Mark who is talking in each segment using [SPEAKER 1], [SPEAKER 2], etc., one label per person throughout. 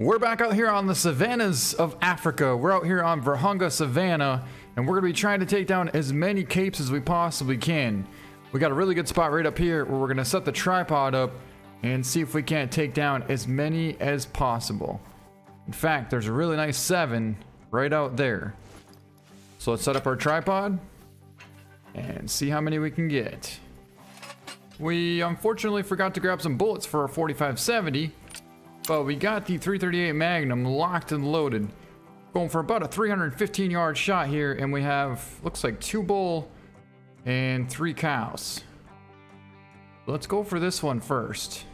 [SPEAKER 1] We're back out here on the savannas of Africa. We're out here on Vurhonga Savanna, and we're going to be trying to take down as many capes as we possibly can. We got a really good spot right up here where we're going to set the tripod up and see if we can't take down as many as possible. In fact, there's a really nice seven right out there. So let's set up our tripod and see how many we can get. We unfortunately forgot to grab some bullets for our 4570, but we got the 338 Magnum locked and loaded. Going for about a 315 yard shot here, and we have, looks like two bull and three cows. Let's go for this one first.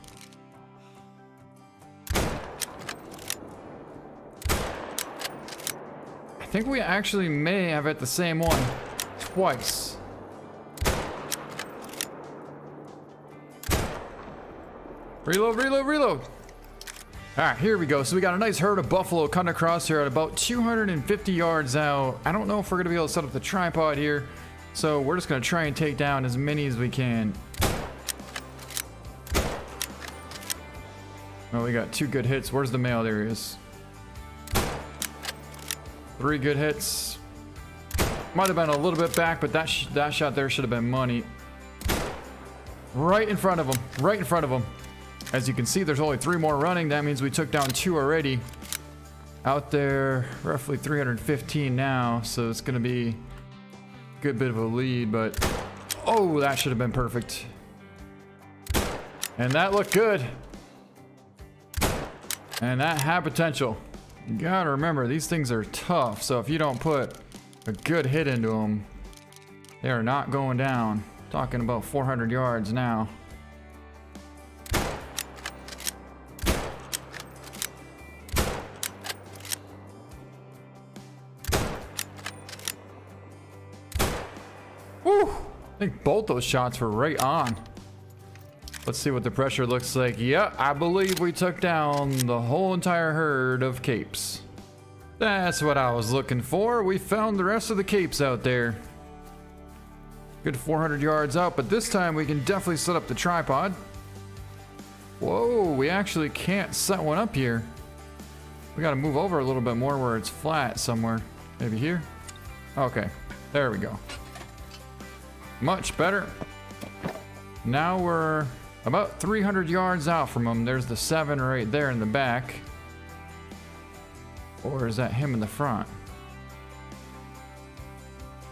[SPEAKER 1] I think we actually may have hit the same one twice. Reload, reload, reload. All right, here we go. So we got a nice herd of buffalo coming across here at about 250 yards out. I don't know if we're gonna be able to set up the tripod here. So we're just gonna try and take down as many as we can. Oh, we got two good hits. Where's the male? There he is. Three good hits. Might have been a little bit back, but that, sh that shot there should have been money. Right in front of him. Right in front of him. As you can see, there's only three more running. That means we took down two already. Out there, roughly 315 now, so it's going to be a good bit of a lead, but... Oh, that should have been perfect. And that looked good. And that had potential. You gotta remember, these things are tough, so if you don't put a good hit into them, they are not going down. Talking about 400 yards now. Think both those shots were right on. Let's see what the pressure looks like. Yeah, I believe we took down the whole entire herd of capes. That's what I was looking for. We found the rest of the capes out there. Good 400 yards out, but this time we can definitely set up the tripod. Whoa, we actually can't set one up here. We gotta move over a little bit more where it's flat somewhere. Maybe here? Okay, there we go. Much better. Now we're about 300 yards out from him. There's the seven right there in the back. Or is that him in the front?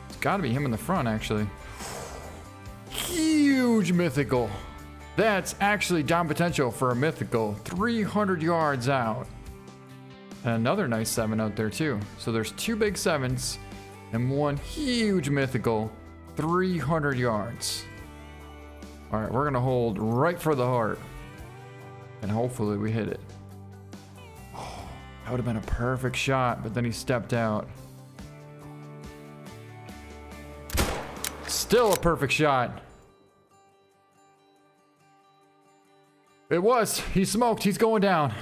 [SPEAKER 1] It's gotta be him in the front, actually. Huge mythical. That's actually down potential for a mythical. 300 yards out. And another nice seven out there too. So there's two big sevens and one huge mythical. 300 yards. All right, we're gonna hold right for the heart. And hopefully we hit it. Oh, that would have been a perfect shot, but then he stepped out. Still a perfect shot. It was. He smoked. He's going down.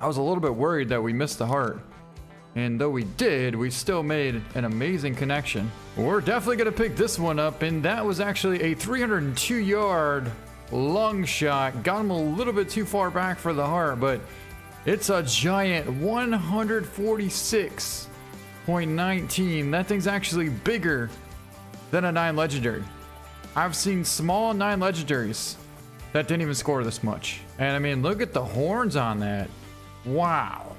[SPEAKER 1] I was a little bit worried that we missed the heart. And though we did, we still made an amazing connection. We're definitely going to pick this one up, and that was actually a 302 yard long shot. Got him a little bit too far back for the heart, but it's a giant 146.19. That thing's actually bigger than a 9 legendary. I've seen small 9 legendaries that didn't even score this much. And I mean, look at the horns on that. Wow.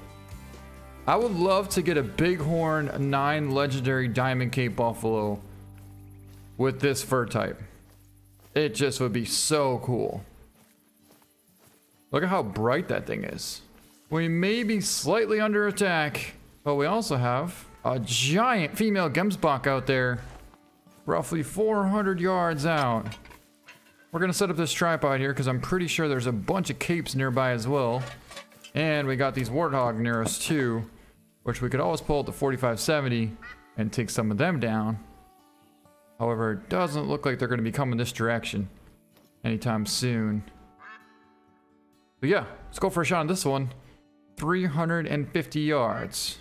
[SPEAKER 1] I would love to get a bighorn 9 legendary diamond cape buffalo with this fur type. It just would be so cool. Look at how bright that thing is. We may be slightly under attack, but we also have a giant female Gemsbok out there, roughly 400 yards out. We're gonna set up this tripod here because I'm pretty sure there's a bunch of capes nearby as well. And we got these warthog near us too which we could always pull the 4570 and take some of them down. However, it doesn't look like they're going to be coming this direction anytime soon. But yeah, let's go for a shot on this one. 350 yards.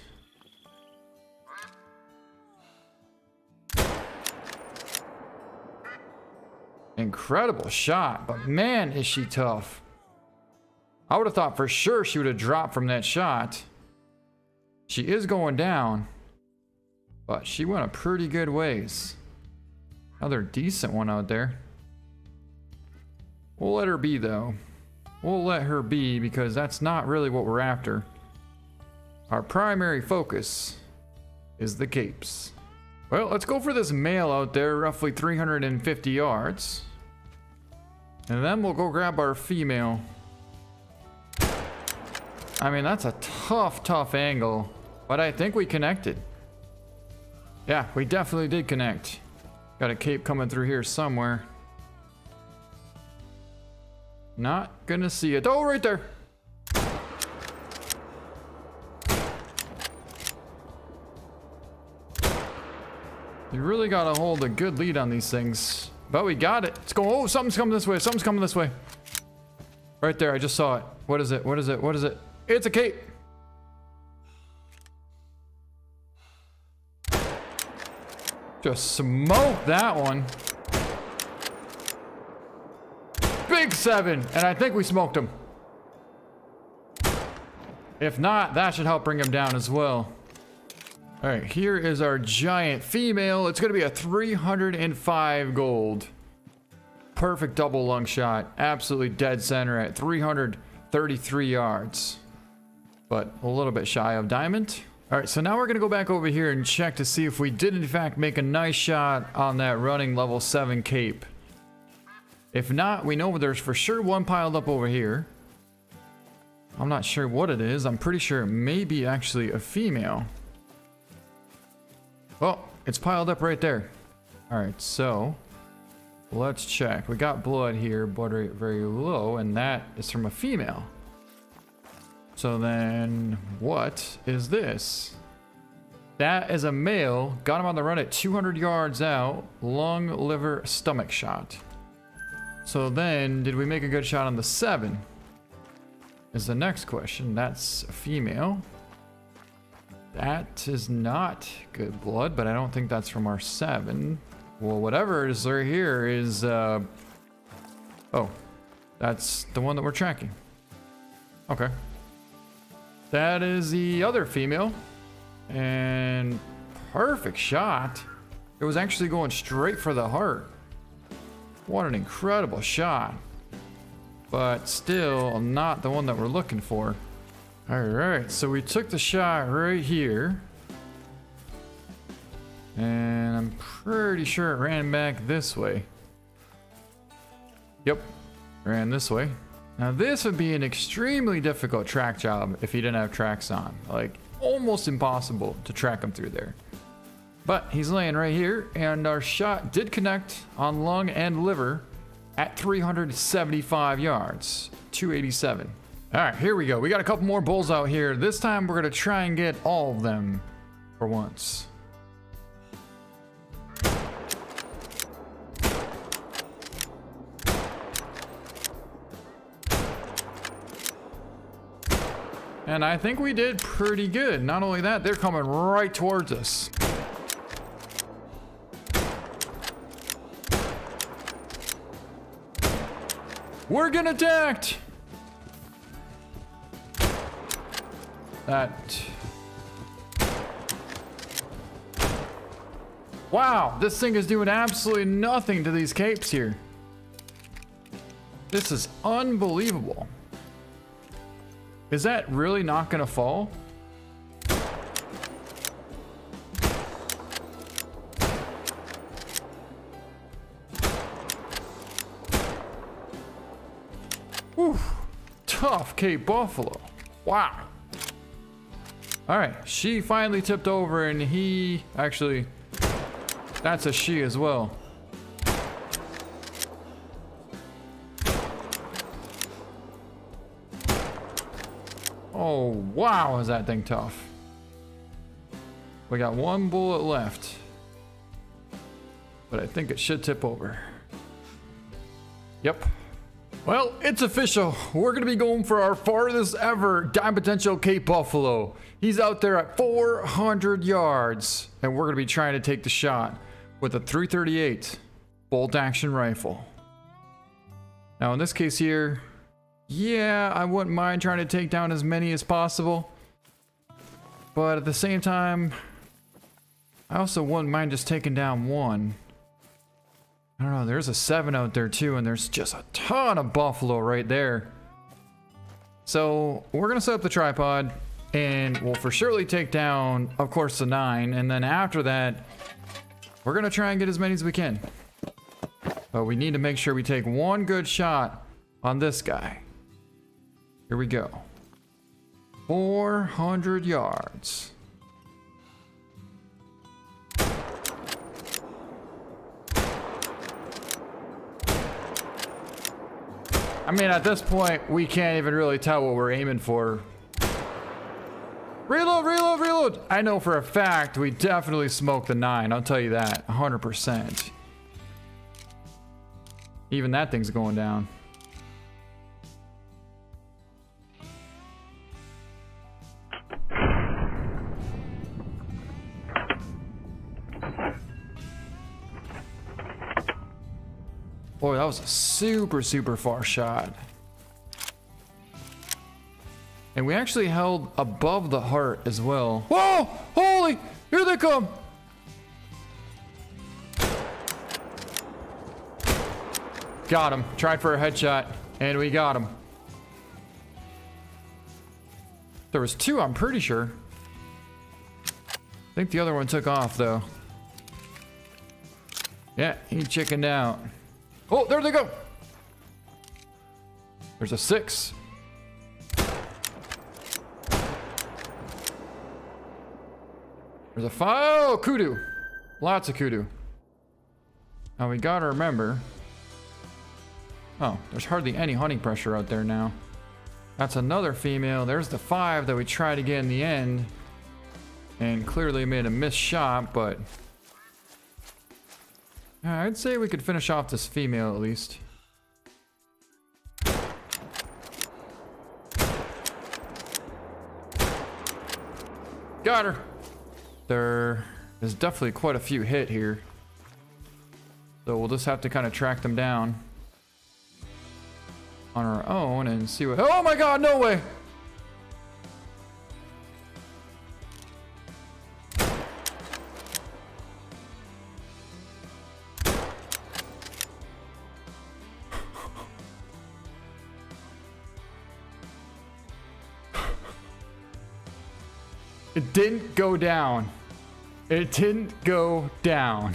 [SPEAKER 1] Incredible shot, but man, is she tough. I would have thought for sure she would have dropped from that shot. She is going down. But she went a pretty good ways. Another decent one out there. We'll let her be though. We'll let her be because that's not really what we're after. Our primary focus is the capes. Well, let's go for this male out there, roughly 350 yards. And then we'll go grab our female. I mean, that's a tough, tough angle. But I think we connected. Yeah, we definitely did connect. Got a cape coming through here somewhere. Not gonna see it. Oh, right there. You really gotta hold a good lead on these things. But we got it. Let's go. Oh, something's coming this way. Something's coming this way. Right there. I just saw it. What is it? What is it? What is it? It's a cape. Just smoke that one. Big seven. And I think we smoked him. If not, that should help bring him down as well. All right, here is our giant female. It's going to be a 305 gold. Perfect double lung shot. Absolutely dead center at 333 yards. But a little bit shy of diamond. All right, so now we're going to go back over here and check to see if we did in fact make a nice shot on that running level 7 cape. If not, we know there's for sure one piled up over here. I'm not sure what it is. I'm pretty sure it may be actually a female. Oh, it's piled up right there. All right, so let's check. We got blood here, blood rate very low, and that is from a female. So then what is this? That is a male. Got him on the run at 200 yards out. Lung, liver, stomach shot. So then, did we make a good shot on the seven? Is the next question. That's a female. That is not good blood, but I don't think that's from our seven. Well, whatever is there here is, uh... Oh, that's the one that we're tracking. Okay. That is the other female. And perfect shot. It was actually going straight for the heart. What an incredible shot. But still not the one that we're looking for. All right, so we took the shot right here. And I'm pretty sure it ran back this way. Yep, ran this way. Now this would be an extremely difficult track job if he didn't have tracks on. Like, almost impossible to track him through there. But he's laying right here, and our shot did connect on lung and liver at 375 yards, 287. All right, here we go. We got a couple more bulls out here. This time we're gonna try and get all of them for once. And I think we did pretty good. Not only that, they're coming right towards us. We're getting attacked! That... Wow, this thing is doing absolutely nothing to these capes here. This is unbelievable. Is that really not gonna fall? Whew. Tough Cape Buffalo. Wow. All right, she finally tipped over and he actually, that's a she as well. Wow, is that thing tough. We got one bullet left. But I think it should tip over. Yep. Well, it's official. We're going to be going for our farthest ever dime potential Cape Buffalo. He's out there at 400 yards, and we're going to be trying to take the shot with a 338 bolt action rifle. Now, in this case here, Yeah, I wouldn't mind trying to take down as many as possible. But at the same time, I also wouldn't mind just taking down one. I don't know, there's a seven out there too, and there's just a ton of buffalo right there. So we're gonna set up the tripod and we'll for surely take down, of course, the nine. And then after that, we're gonna try and get as many as we can. But we need to make sure we take one good shot on this guy. Here we go. 400 yards. I mean, at this point, we can't even really tell what we're aiming for. Reload, reload, reload! I know for a fact we definitely smoked the 9, I'll tell you that. 100%. Even that thing's going down. Boy, that was a super, super far shot. And we actually held above the heart as well. Whoa! Holy! Here they come! Got him. Tried for a headshot, and we got him. There was two, I'm pretty sure. I think the other one took off, though. Yeah, he chickened out. Oh, there they go. There's a six. There's a five. Oh, kudu. Lots of kudu. Now we gotta remember. Oh, there's hardly any hunting pressure out there now. That's another female. There's the five that we tried to get in the end. And clearly made a missed shot, but Uh, I'd say we could finish off this female at least. Got her. There is definitely quite a few hit here. So we'll just have to kind of track them down on our own and see what... Oh my god, no way! Didn't go down. It didn't go down.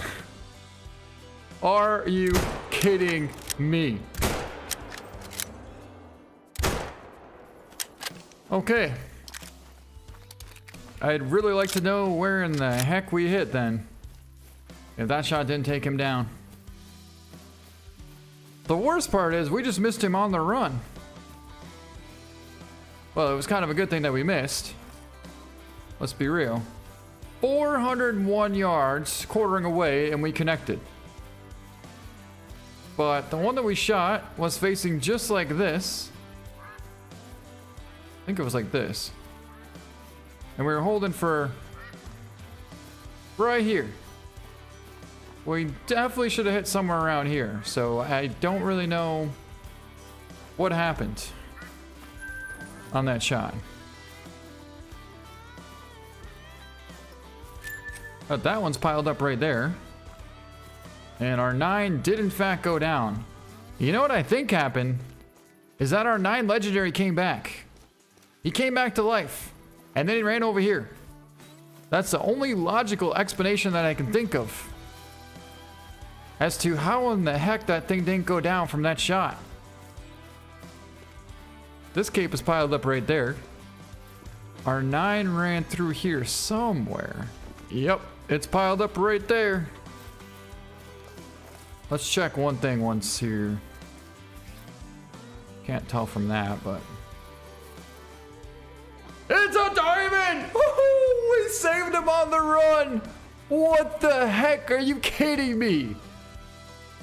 [SPEAKER 1] Are you kidding me? Okay. I'd really like to know where in the heck we hit then. If that shot didn't take him down. The worst part is we just missed him on the run. Well, it was kind of a good thing that we missed. Let's be real. 401 yards, quartering away, and we connected. But the one that we shot was facing just like this. I think it was like this. And we were holding for right here. We definitely should have hit somewhere around here. So I don't really know what happened on that shot. But that one's piled up right there. And our 9 did in fact go down. You know what I think happened? Is that our 9 legendary came back. He came back to life. And then he ran over here. That's the only logical explanation that I can think of. As to how in the heck that thing didn't go down from that shot. This cape is piled up right there. Our 9 ran through here somewhere. Yep, it's piled up right there. Let's check one thing once here. Can't tell from that, but... It's a diamond! We saved him on the run! What the heck? Are you kidding me?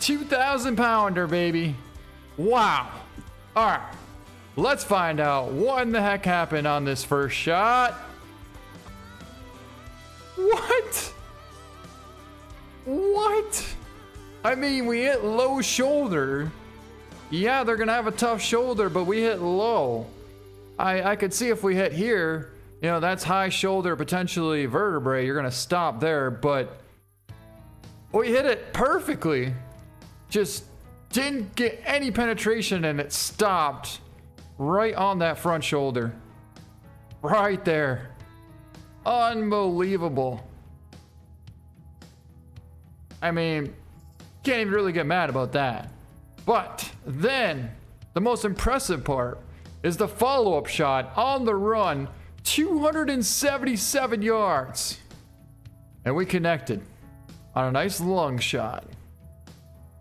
[SPEAKER 1] 2,000 pounder, baby. Wow. All right. Let's find out what in the heck happened on this first shot. I mean, we hit low shoulder yeah, they're gonna have a tough shoulder, but we hit low. I, I could see if we hit here, you know, that's high shoulder, potentially vertebrae. You're gonna stop there, but we hit it perfectly. Just didn't get any penetration and it stopped right on that front shoulder. Right there. Unbelievable. I mean, can't even really get mad about that. But then, the most impressive part is the follow up shot on the run 277 yards. And we connected on a nice lung shot.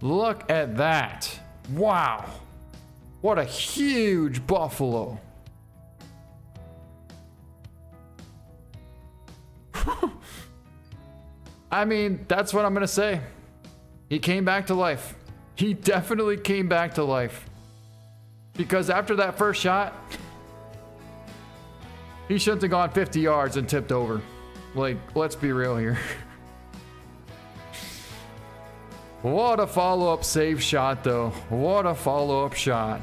[SPEAKER 1] Look at that. Wow. What a huge buffalo. I mean, that's what I'm going to say. He came back to life. He definitely came back to life. Because after that first shot, he shouldn't have gone 50 yards and tipped over. Like, let's be real here. what a follow up save shot, though. What a follow up shot.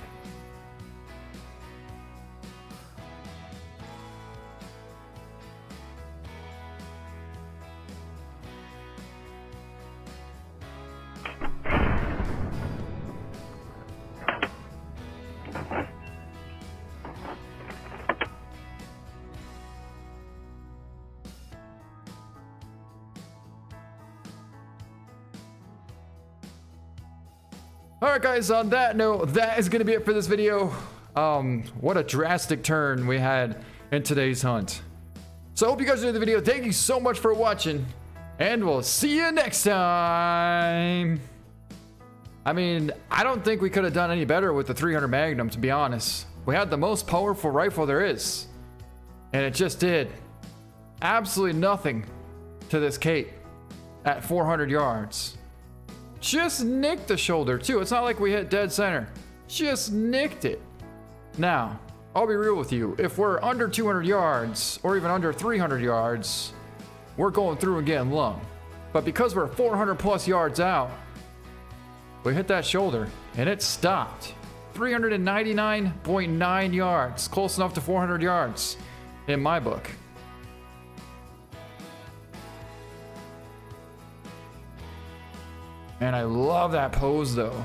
[SPEAKER 1] All right, guys, on that note, that is going to be it for this video. Um, what a drastic turn we had in today's hunt. So I hope you guys enjoyed the video. Thank you so much for watching, and we'll see you next time. I mean, I don't think we could have done any better with the 300 Magnum, to be honest. We had the most powerful rifle there is, and it just did absolutely nothing to this Kate at 400 yards. Just nicked the shoulder, too. It's not like we hit dead center. Just nicked it. Now, I'll be real with you. If we're under 200 yards, or even under 300 yards, we're going through and getting lung. But because we're 400 plus yards out, we hit that shoulder, and it stopped. 399.9 yards, close enough to 400 yards in my book. And I love that pose though.